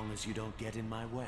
long as you don't get in my way.